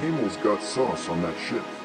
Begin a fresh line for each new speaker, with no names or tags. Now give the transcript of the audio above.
Hamel's got sauce on that shit.